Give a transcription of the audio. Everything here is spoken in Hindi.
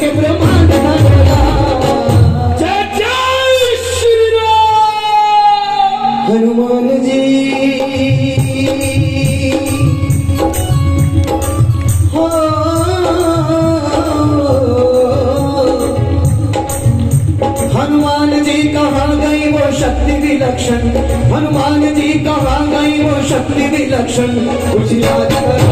के ब्रह्मांड हनुमान जी। हाँ। हनुमान जी कहाँ गई वो शक्ति विलक्षण? हनुमान जी कहाँ गई वो शक्ति विलक्षण? कुछ याद कर